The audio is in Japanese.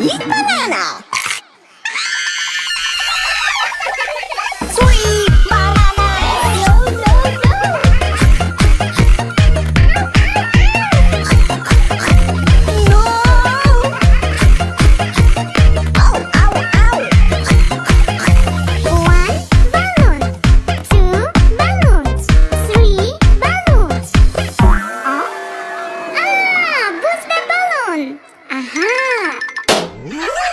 いいバナナ